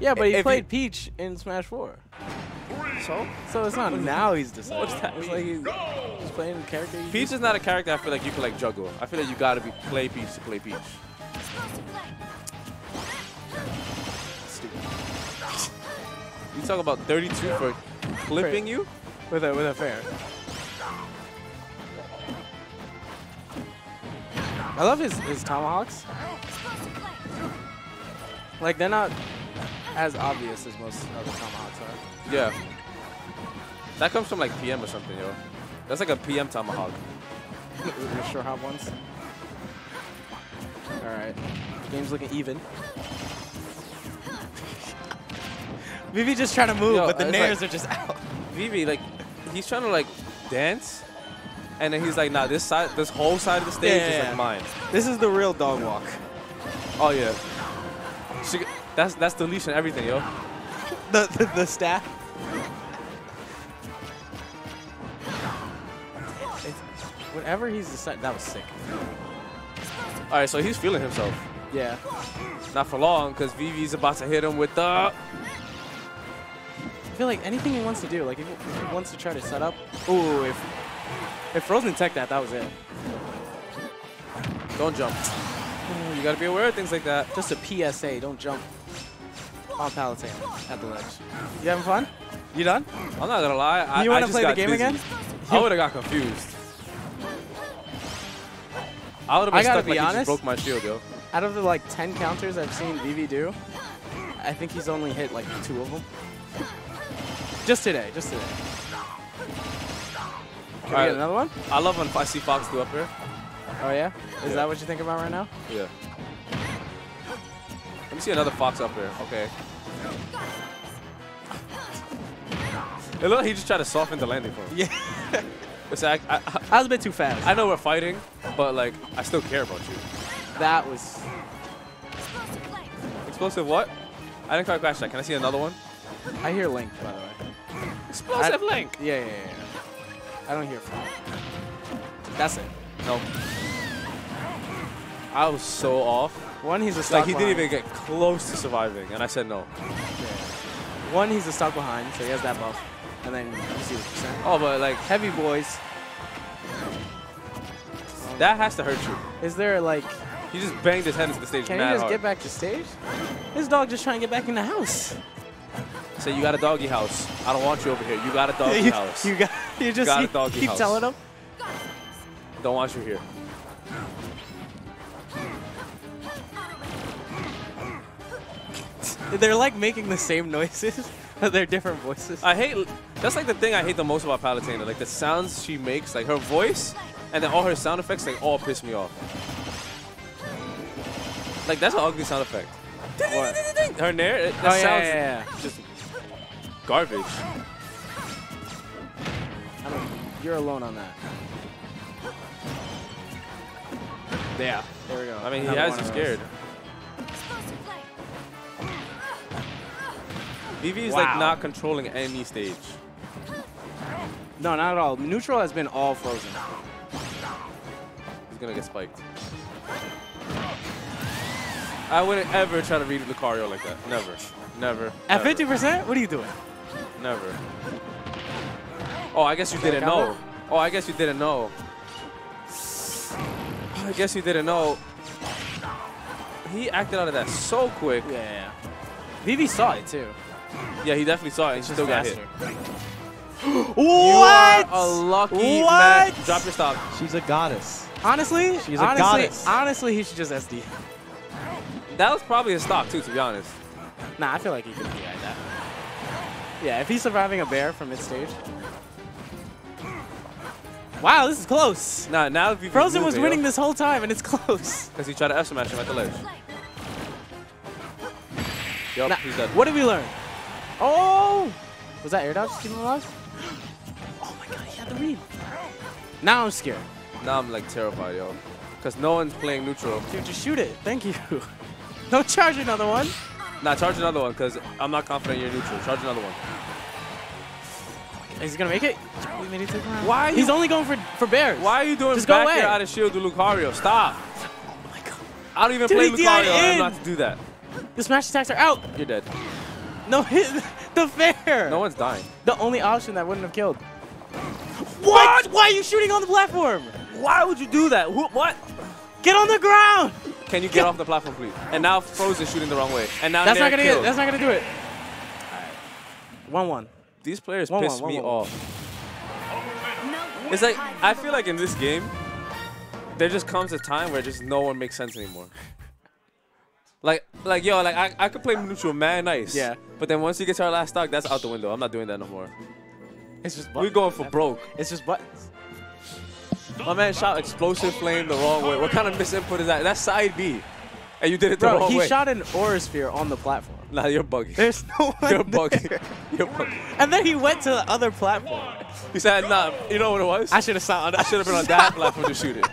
Yeah, but he If played you- Peach in Smash 4. So So it's not now he's deciding. What's that It's mean? like he's, he's playing a character. he Peach is not a character I feel like you can like juggle. I feel like you gotta be play Peach to play Peach. Stupid. You talk about 32 for clipping you? With a with a fair. I love his his tomahawks. Like they're not as obvious as most other tomahawks are. Yeah. That comes from like PM or something, yo. That's like a PM tomahawk. Your sure hot ones. All right, game's looking even. Vivi just trying to move, Yo, but the nairs like- are just out. Vivi, like, he's trying to like dance, and then he's like, nah, this side, this whole side of the stage Yeah, is like yeah. mine. This is the real dog walk. Oh yeah. She, that's that's deletion everything, yo. The the, the staff. It's, whatever he's decided, that was sick. All right, so he's feeling himself. Yeah. Not for long, because Vivi's about to hit him with the. I feel like anything he wants to do, like if he, if he wants to try to set up. Ooh, if if Frozen tech that, that was it. Don't jump. Mm, you gotta be aware of things like that. Just a PSA, don't jump on Palutena at the ledge. You having fun? You done? I'm not gonna lie. I, You wanna I just play the game again? I would have got confused. I would have been gotta stuck be like he just broke my shield, yo. Out of the like 10 counters I've seen Vivi do, I think he's only hit like two of them. Just today, just today. Can we Alright. get another one? I love when I see Fox do up here. Oh yeah? Is Yeah. that what you think about right now? Yeah. Let me see another Fox up here. Okay. Hey, look, he just tried to soften the landing for him. Yeah. Listen, I, I, I was a bit too fast. I know we're fighting, but like, I still care about you. that was Explosive what? I didn't quite catch that. Can I see another one? I hear Link by the way. Explosive Link. Yeah, yeah, yeah. yeah. I don't hear from. That's it. No. I was so off. One, he's a stock Like he didn't even get close to surviving, and I said no. One, he's a stock behind, so he has that buff. And then you see the percent. Oh, but like Heavy boys. Um, that has to hurt you. Is there like, He just banged his head into the stage can he just hard. get back to stage? His dog just trying to get back in the house. Say you got a doggy house. I don't want you over here. You got a doggy you, house. you got, you just Got a doggy keep house. telling him. don't want you here. They're like making the same noises, but they're different voices. I hate. That's like the thing I hate the most about Palutena. Like the sounds she makes, like her voice, and then all her sound effects, they all piss me off. Like that's an ugly sound effect. What? Her nair, it- that Oh, yeah, sounds yeah, yeah. just garbage. You're alone on that. Yeah. There we go. I mean, he has you scared. Vivi's like Wow. not controlling any stage. No, not at all. Neutral has been all frozen. He's gonna get spiked. I wouldn't ever try to read the Lucario like that. Never. Never. At never, 50%? What are you doing? Never. Oh, I guess you didn't know. Oh, I guess you didn't know. I guess you didn't know. He acted out of that so quick. Yeah, yeah. Vivi saw it too. Yeah, he definitely saw it and It's still just got hit. faster. You are a lucky What? man. Drop your stop. She's a goddess. Honestly, She's a honestly, goddess. honestly, he should just SD. That was probably his stock too, to be honest. Nah, I feel like he could be like that. Yeah, if he's surviving a bair from mid stage. Wow, this is close. Nah, now if you Frozen was winning this whole time, and it's close. because he tried to F smash him at the ledge. Yup, Nah, he's dead. what did we learn? Oh! Was that air dodge to keep him alive? Oh my god, he had the read. Now I'm scared. Now I'm like terrified, yo, because no one's playing neutral. Dude, just shoot it. Thank you. Don't charge another one. Nah, charge another one, because I'm not confident you're neutral. Charge another one. Is he gonna make it? We made it to the ground. Why He's only going for for bairs. Why are you doing Just go back away. air out of shield to Lucario? Stop. Oh my god. I don't even Dude, play he DI'd Lucario. I in. don't know how to do that. The smash attacks are out. You're dead. No, the fair. No one's dying. The only option that wouldn't have killed. What? Why are you shooting on the platform? Why would you do that? Who, what? Get on the ground. Can you get off the platform, please? And now Frozen shooting the wrong way. And now That's not gonna get. That's not gonna do it. One one. These players One, piss one, me one, one. off. It's like I feel like in this game, there just comes a time where just no one makes sense anymore. Like, like yo, like I, I could play neutral man nice. Yeah. But then once you get to our last stock, that's out the window. I'm not doing that no more. It's just. We're going for broke. It's just buttons. My man shot explosive flame the wrong way. What kind of misinput is that? That's side B. And you did it the Bro, wrong he way. shot an aura sphere on the platform. Nah, you're bugging. There's no one You're bugging. there. You're bugging. And then he went to the other platform. He said, nah, you know what it was? I should have saw. I should have been on that platform to shoot it.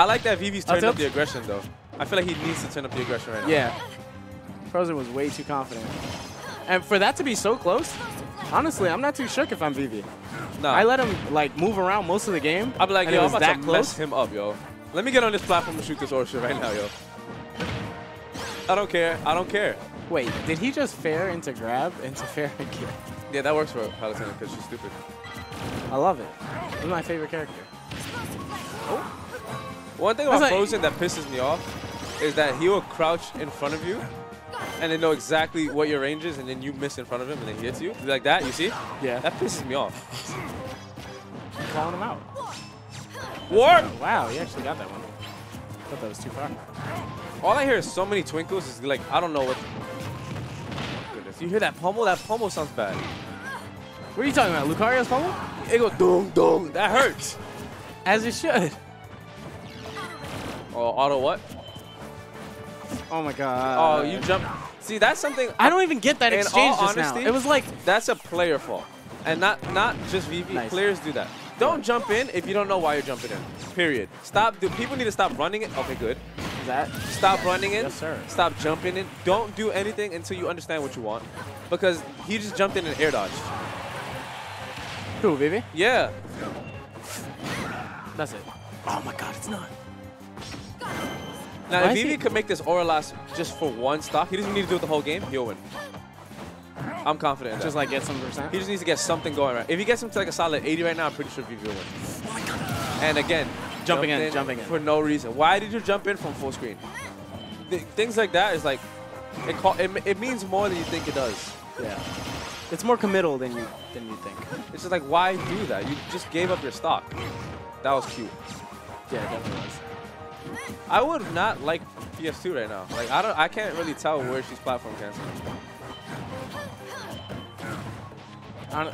I like that Vivi's turned up the aggression though. I feel like he needs to turn up the aggression right now. Yeah. Frozen was way too confident. And for that to be so close, honestly, I'm not too shook if I'm Vivi. Nah. I let him like move around most of the game. I'll be like, yo, I'm about that to close. mess him up, yo. Let me get on this platform and shoot this Orchard right now, yo. I don't care. I don't care. Wait, did he just fair into grab into fair again? Yeah, that works for Palutena because she's stupid. I love it. Is my favorite character. Oh. One thing about Frozen that pisses me off is that he will crouch in front of you and then know exactly what your range is and then you miss in front of him and then he hits you. Like that, you see? Yeah. That pisses me off. calling him out. Warp! Wow, he actually got that one. I Thought that was too far. All I hear is so many twinkles. Is like I don't know what. Goodness, you hear that pummel? That pummel sounds bad. What are you talking about? Lucario's pummel? It goes dong dong. That hurts. As it should. Oh, auto what? Oh my oh, god. Oh, you jump. See, that's something. I don't even get that In exchange all just now. It was like That's a player fault, and not not just Vivi. Nice. Players do that. Don't jump in if you don't know why you're jumping in. Period. Stop. Do people need to stop running it? Okay, good. that. Stop running in. Yes, sir. Stop jumping in. Don't do anything until you understand what you want, because he just jumped in and air dodged. Who, Vivi? Yeah. That's it. Oh my god, it's not. Now, Why if Vivi could make this aura last just for one stock, he doesn't need to do it the whole game. He'll win. I'm confident. Just like get some percent. He just needs to get something going right. If he gets him to like a solid 80 right now, I'm pretty sure Vivi will win. And again, Jumping jumped in, jumping in. for no reason. Why did you jump in from full screen? Th- things like that is like it, call, it, it means more than you think it does. Yeah. It's more committal than you than you think. It's just like why do that? You just gave up your stock. That was cute. Yeah, it definitely was. I would not like PS2 right now. Like I don't, I can't really tell where she's platform canceling.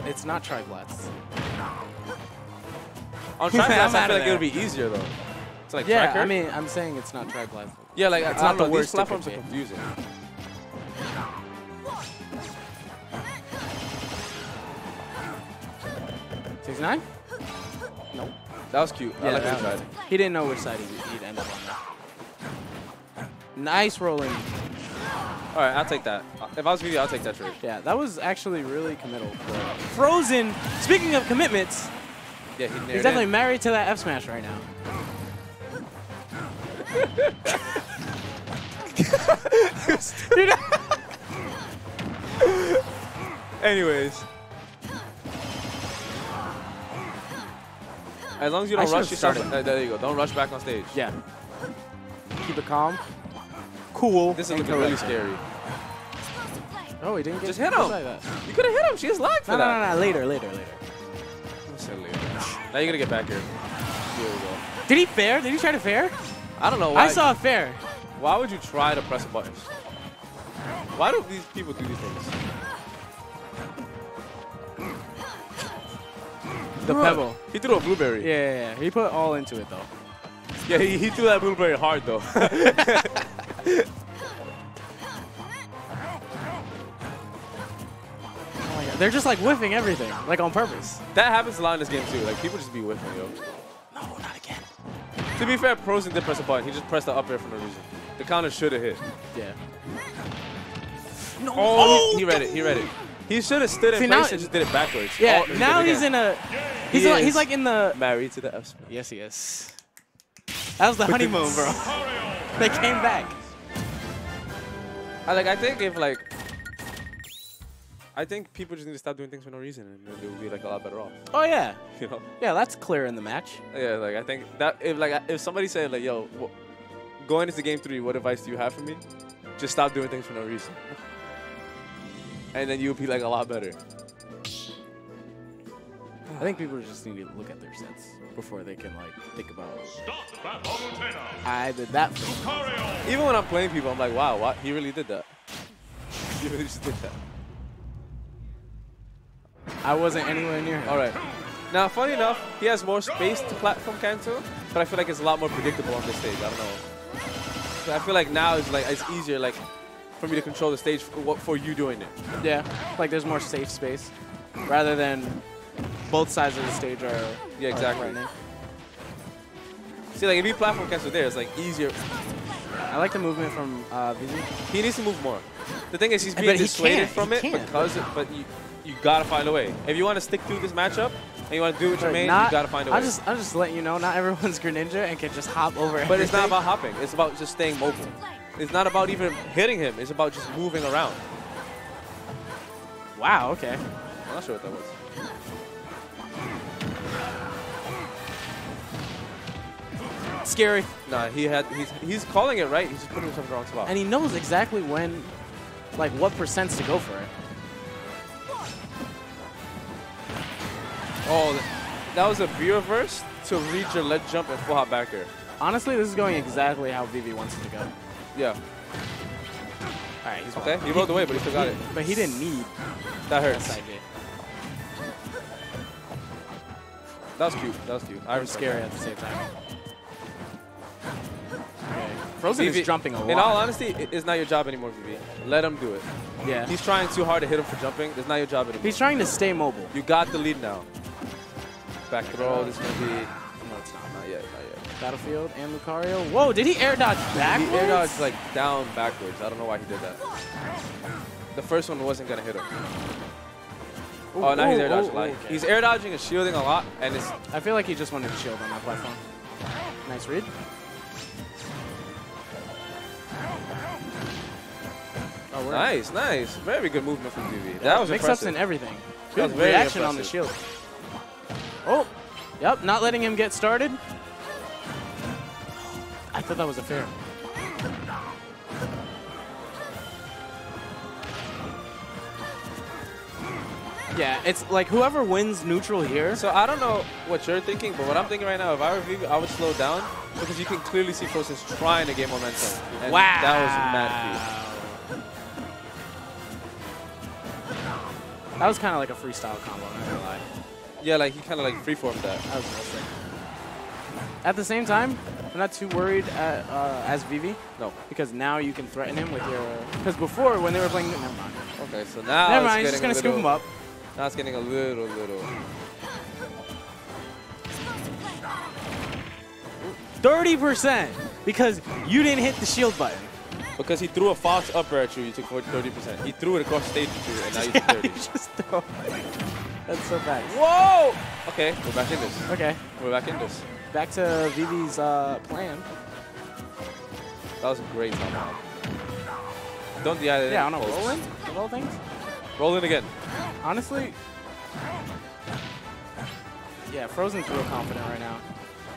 It's not Triglats. On I'm Triglats, I feel like it would be easier though. It's like Yeah, tracker. I mean, I'm saying it's not Triglats. yeah, like it's I not the know, worst These platforms are confusing. Six nine? Nope. That was cute. I like you tried. He didn't know which side he'd, he'd end up on. Nice rolling. All right, I'll take that. If I was Vivi, I'll take that trade. Yeah, that was actually really committal. Frozen. Speaking of commitments, Yeah, he he's definitely it. married to that F smash right now. Anyways. As long as you don't rush yourself. started. Uh, there you go. Don't rush back on stage. yeah. Keep it calm. Cool. This is looking really scary. Oh, he didn't get Just hit just him. Like that. You could have hit him. She has lag for No, no, that. no, no. Later, later, later. Silly. Now you're gonna get back here. Here we go. Did he fair? Did he try to fair? I don't know why. I saw a fair. Why would you try to press a button? Why do these people do these things? The pebble. He threw a blueberry. Yeah, yeah, yeah. He put all into it though. Yeah, he, he threw that blueberry hard though. Oh my God. They're just like whiffing everything, like on purpose. that happens a lot in this game too. Like people just be whiffing, yo. No, not again. To be fair, Frozen did press a button. He just pressed the up air for no reason. The counter should have hit. Yeah. No. Oh, he, he read oh, it. He read it. He should have stood in See, place now- and just did it backwards. Yeah. Oh, now he's in a. He's He like, he's like in the. married to the F. Yes, he is. That was the honeymoon, bro. they came back. I like. I think if like, I think people just need to stop doing things for no reason, and they will be like a lot better off. Oh yeah, You know? yeah, that's clear in the match. Yeah. Like I think that if like if somebody said like, "Yo, going into game three, what advice do you have for me?" Just stop doing things for no reason, and then you'll be like a lot better. I think people just need to look at their sets before they can like think about. I did that. For Even when I'm playing people, I'm like, "Wow, what? He really did that. he really just did that." I wasn't anywhere near him. All right. Now, funny enough, he has more space to platform cancel, but I feel like it's a lot more predictable on this stage. I don't know. So I feel like now it's like it's easier like for me to control the stage for, what- for you doing it. Yeah, like there's more safe space rather than both sides of the stage are. Yeah, are exactly. threatening. See, like if you platform cancel there, it's like easier. I like the movement from uh. He needs to move more. The thing is, he's being he dissuaded can't, from he it can't. because, it, but you you gotta find a way. If you want to stick through this matchup and you want to do what you're main, Not- you gotta find a way. I'm just, I'm just letting you know, not everyone's Greninja and can just hop over. but it's not about hopping. It's about just staying mobile. It's not about even hitting him. It's about just moving around. Wow. Okay. I'm not sure what that was. Scary. Nah, he had he's he's calling it right. He's just putting himself in the wrong spot. And he knows exactly when, like, what percents to go for it. oh, that was a B reverse to reach your ledge jump and full hop backer. Honestly, this is going exactly how Vivi wants it to go. Yeah. All right, he's Okay. He rolled away, but he still got it. But he didn't need That that hurts. side That was cute. That was cute. I I'm scary at the same time. Okay. Frozen is jumping a lot. In all honesty, it's not your job anymore, Vivi. Let him do it. yeah. He's trying too hard to hit him for jumping. It's not your job anymore. He's trying to stay mobile. You got the lead now. Back throw. This is gonna be No, it's not. not yet. Not yet. Battlefield and Lucario. Whoa, did he air dodge backwards? He air dodged like down backwards. I don't know why he did that. The first one wasn't gonna hit him. Ooh, Oh, now he's air dodging. ooh, Like okay. he's air dodging and shielding a lot, and it's I feel like he just wanted to shield on that platform. Nice read. Oh, nice, nice, very good movement from Vivi. That was mix-ups impressive. and everything. Good reaction on the shield. Oh, yep, not letting him get started. I thought that was a fair. Yeah, it's like whoever wins neutral here. So I don't know what you're thinking, but what I'm thinking right now, if I were Vivi, I would slow down because you can clearly see Frozen's trying to get momentum. And wow. That was mad That was kind of like a freestyle combo, not gonna lie. Yeah, like he kind of like freeformed that. That was. At the same time, I'm not too worried at, uh, as Vivi No. because now you can threaten him with your. Because before, when they were playing, never mind. Okay, so now never mind. He's just gonna scoop him up. Now it's getting a little, little. Thirty percent because you didn't hit the shield button. Because he threw a Fox upper at you, you took 30%. He threw it across stage at you, and now you took yeah, 30. you just throw. That's so bad. Whoa! Okay, we're back in this. Okay, We're back in this. Back to Vivi's uh, plan. That was a great time. Don't the Yeah, on a rolling of all things. Roll in again. Honestly, yeah, Frozen's real confident right now.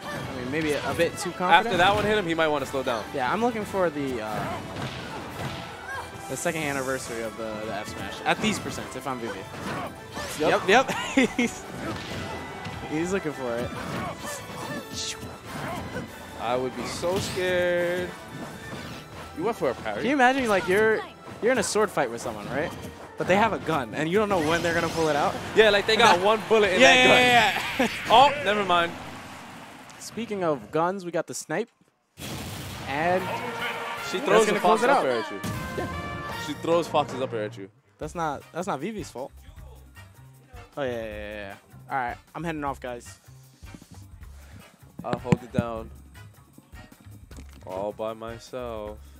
I mean, maybe a, a bit too confident. After that one hit him, he might want to slow down. Yeah, I'm looking for the uh, the second anniversary of the, the F Smash at these percents. If I'm Vivi. Yep, yep. he's, he's looking for it. I would be so scared. You went for a parry. Can you imagine like you're you're in a sword fight with someone, right? But they have a gun, and you don't know when they're gonna pull it out. yeah, like they got one bullet in yeah, that gun. yeah, yeah, yeah. Oh, never mind. Speaking of guns, we got the snipe, and She throws a fox out. upper at you. Yeah. She throws foxes upper at you. that's not that's not Vivi's fault. Oh yeah, yeah, yeah. yeah. All right, I'm heading off, guys. I'll hold it down. All by myself.